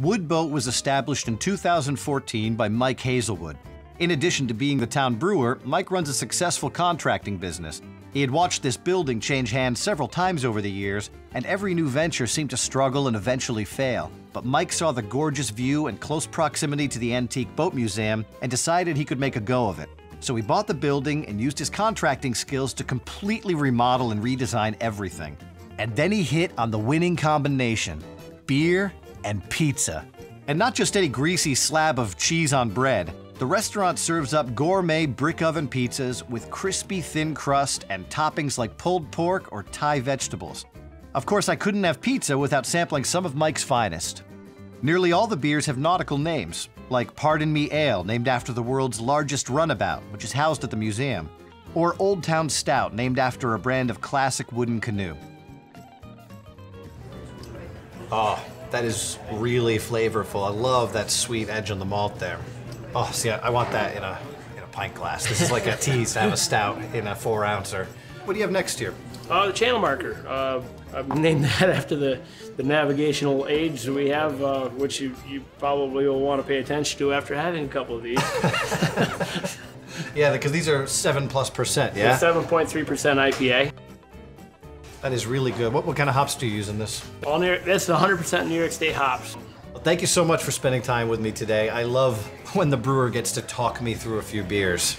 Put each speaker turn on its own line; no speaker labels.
Woodboat was established in 2014 by Mike Hazelwood. In addition to being the town brewer, Mike runs a successful contracting business. He had watched this building change hands several times over the years, and every new venture seemed to struggle and eventually fail. But Mike saw the gorgeous view and close proximity to the Antique Boat Museum and decided he could make a go of it. So he bought the building and used his contracting skills to completely remodel and redesign everything. And then he hit on the winning combination beer and pizza. And not just any greasy slab of cheese on bread. The restaurant serves up gourmet brick oven pizzas with crispy thin crust and toppings like pulled pork or Thai vegetables. Of course, I couldn't have pizza without sampling some of Mike's finest. Nearly all the beers have nautical names, like Pardon Me Ale, named after the world's largest runabout, which is housed at the museum, or Old Town Stout, named after a brand of classic wooden canoe. Oh, that is really flavorful. I love that sweet edge on the malt there. Oh, see, I want that in a in a pint glass. This is like a tease to have a stout in a four ouncer. What do you have next here?
Uh, the channel marker. Uh, I've named that after the, the navigational aids we have, uh, which you, you probably will want to pay attention to after having a couple of these.
yeah, because these are seven plus percent. Yeah.
Seven point three percent IPA.
That is really good. What, what kind of hops do you use in this?
All New that's 100% New York State hops.
Well, thank you so much for spending time with me today. I love when the brewer gets to talk me through a few beers.